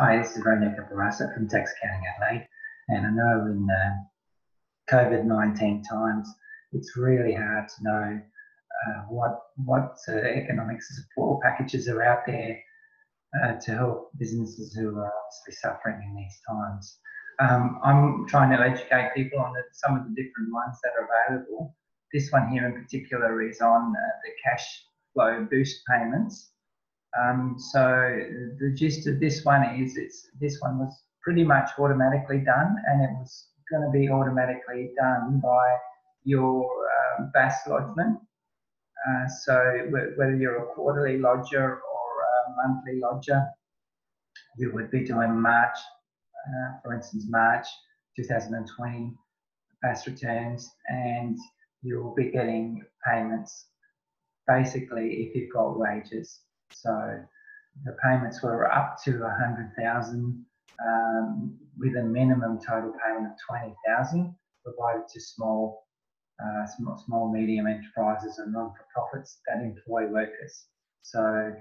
Hi, this is Romeo Caparasa from Tax Accounting Adelaide. And I know in uh, COVID 19 times, it's really hard to know uh, what, what uh, economic support packages are out there uh, to help businesses who are obviously suffering in these times. Um, I'm trying to educate people on the, some of the different ones that are available. This one here in particular is on uh, the cash flow boost payments. Um, so the gist of this one is it's this one was pretty much automatically done and it was going to be automatically done by your um, BAS lodgement. Uh, so whether you're a quarterly lodger or a monthly lodger, you would be doing March, uh, for instance, March 2020 BAS returns and you'll be getting payments basically if you've got wages. So the payments were up to 100,000 um, with a minimum total payment of 20,000 provided to small, uh, small, small, medium enterprises and non-for-profits that employ workers. So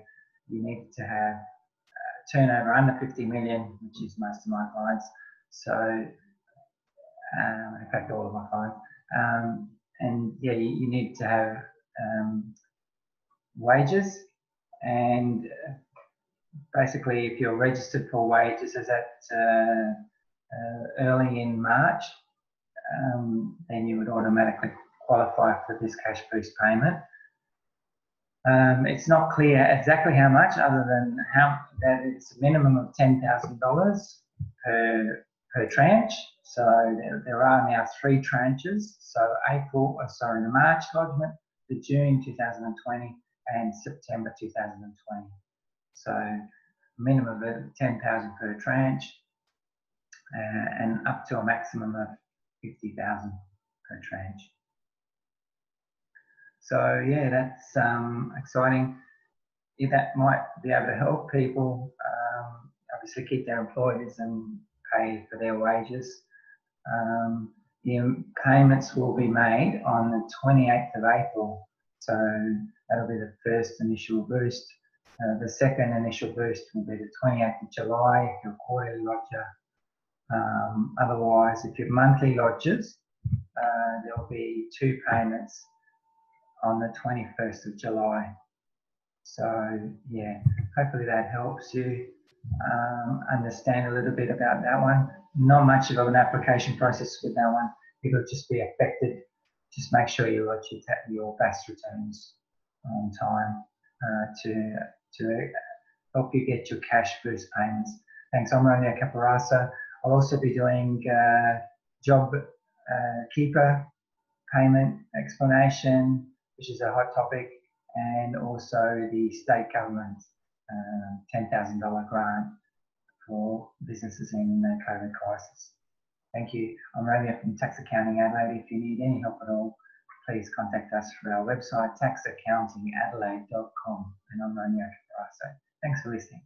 you need to have uh, turnover under 50 million, which is most of my clients. So um, in fact, all of my clients. Um, and yeah, you, you, need to have um, wages and uh, basically if you're registered for wages as at uh, uh, early in March, um, then you would automatically qualify for this cash boost payment. Um, it's not clear exactly how much, other than how that it's a minimum of ten thousand dollars per per tranche. So there, there, are now three tranches. So April, uh, sorry, the March lodgement, the June 2020, and September 2020. So minimum of 10,000 per tranche uh, and up to a maximum of 50,000 per tranche. So yeah, that's um, exciting. Yeah, that might be able to help people um, obviously keep their employees and pay for their wages. Um, the payments will be made on the 28th of April. So That'll be the first initial boost. Uh, the second initial boost will be the 28th of July if you're quarterly lodger. Um, otherwise, if you're monthly lodgers, uh, there'll be two payments on the 21st of July. So yeah, hopefully that helps you um, understand a little bit about that one. Not much of an application process with that one. It'll just be affected. Just make sure you lodge your, your BAS returns on time uh, to, to help you get your cash boost payments. Thanks, I'm Romeo Caparasa. I'll also be doing uh, job uh, keeper payment explanation, which is a hot topic, and also the state government uh, $10,000 grant for businesses in the COVID crisis. Thank you. I'm Romeo from Tax Accounting Adelaide. If you need any help at all, please contact us through our website, taxaccountingadelaide.com. And I'm Romeo Caparasa. Thanks for listening.